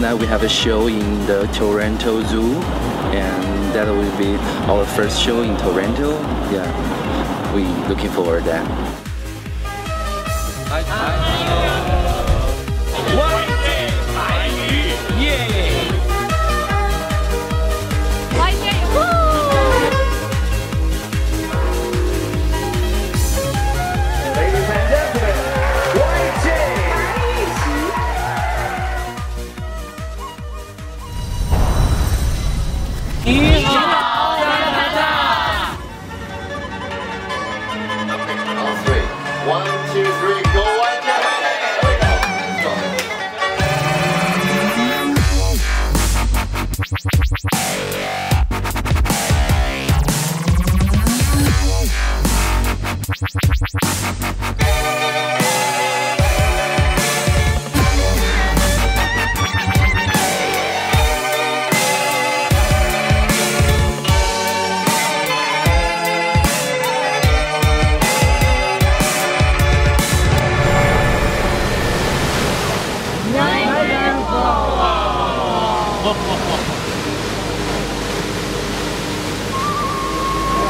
tonight we have a show in the Toronto Zoo, and that will be our first show in Toronto. Yeah, we looking forward to that. 欢 two, three, go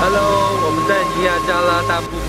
Hello，我们在尼亚加拉大瀑布。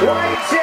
White